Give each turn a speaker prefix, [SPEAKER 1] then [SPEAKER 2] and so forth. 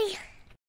[SPEAKER 1] Bye.